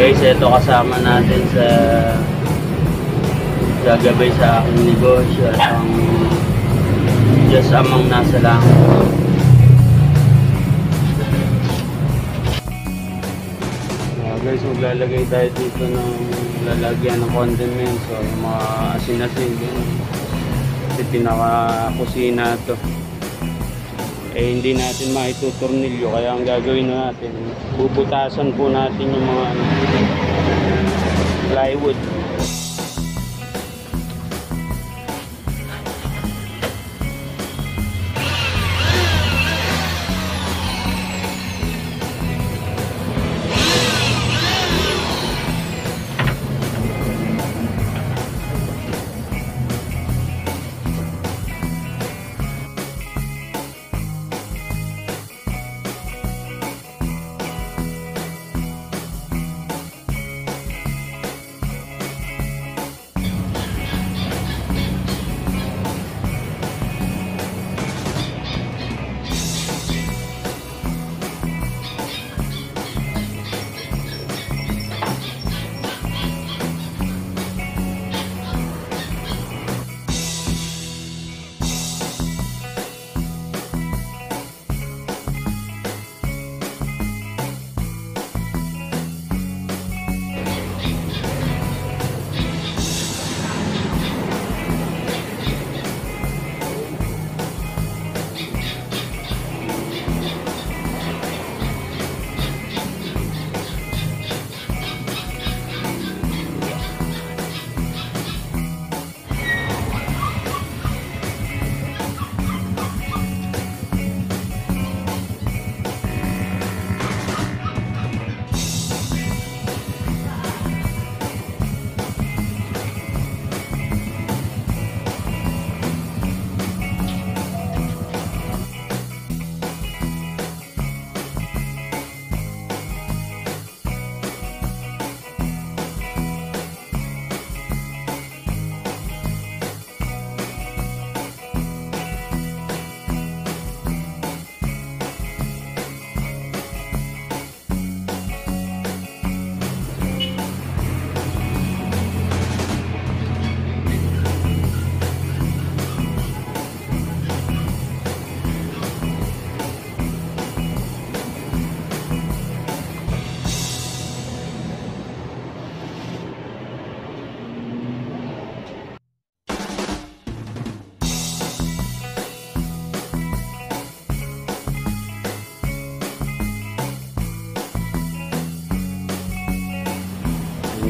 Guys, ito kasama natin sa gagabay sa aking negosyo at ang Diyos amang nasa langit. Uh, guys, maglalagay tayo dito ng lalagyan ng condiments o yung mga asin-asin din. Kasi pinaka-kusina to. Eh hindi natin maituturnilyo kaya ang gagawin natin, bubutasan po natin yung mga ano,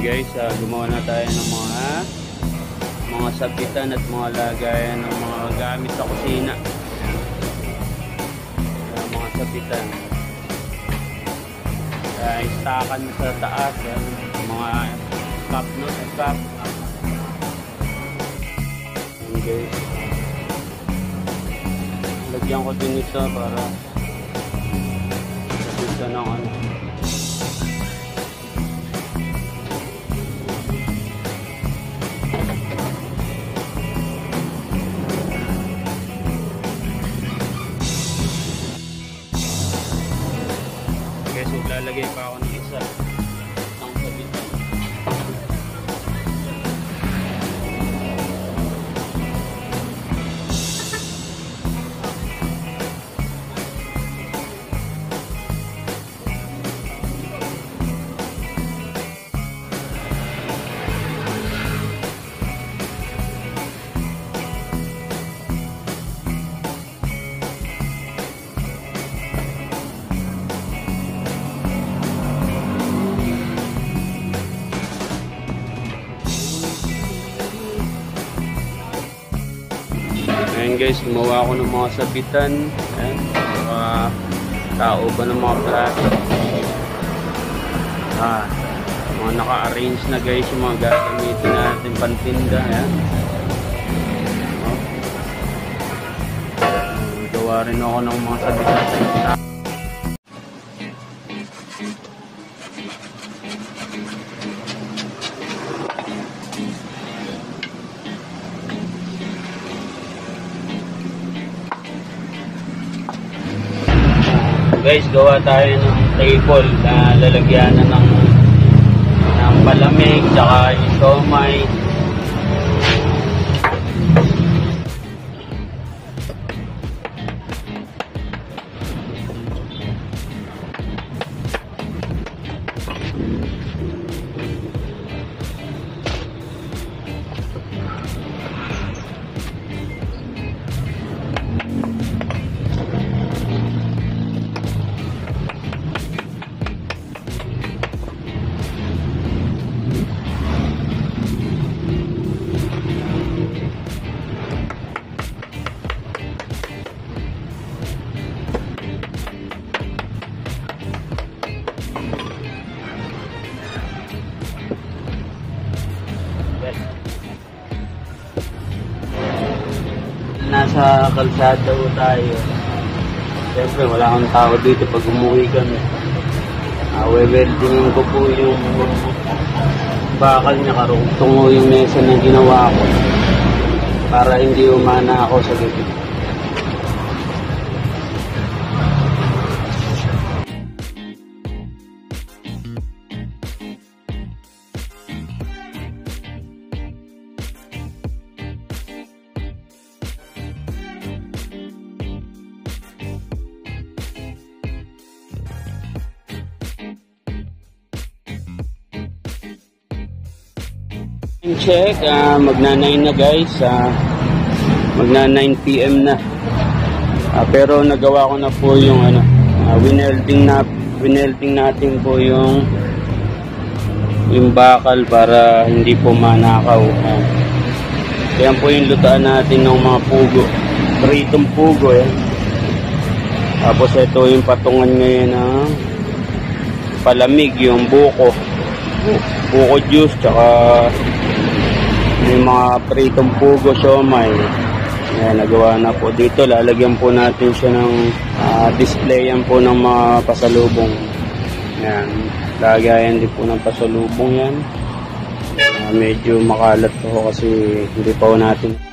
guys, ah, gumawa na tayo ng mga mga sabitan at mga lagayan ng mga gamit sa kusina. Ayan, mga sabitan. Uh, istakan sa taas, yan, mga cup no, cup. Ayan guys. Lagyan ko din ito para sabitan ng ano. Ayan guys, gumawa ako ng mga sabitan. Ayan, mga tao ba ng mga plato. Ah, mga naka-arrange na guys yung mga gagamitin natin pantinda. Ayan. Oh. Gawa rin ako ng mga sabitan. Guys gawa tayo ng table na lalagyan na ng ng palamig tsaka yung nasa kalsada po tayo. Siyempre, wala akong tao dito pag umuwi kami. Uh, weldingin ko po yung bakal niya karugtong ko yung mesa na ginawa ko para hindi umana ako sa gabi. Check, ah, magna 9 na guys. ah, magna 9 PM na. Ah, pero nagawa ko na po yung ano, ah, winelding na winelding natin po yung yung bakal para hindi po manakaw. Ah. Yan po yung lutaan natin ng mga pugo. Pritong pugo yan. Tapos ito yung patungan ngayon ng palamig, yung buko. Buko juice, tsaka yung mga pritong pugo, siomay. Ayan, nagawa na po dito. Lalagyan po natin siya ng ah, displayan po ng mga pasalubong. Ayan, lagayan din po ng pasalubong yan. Ah, medyo makalat po kasi hindi pa po natin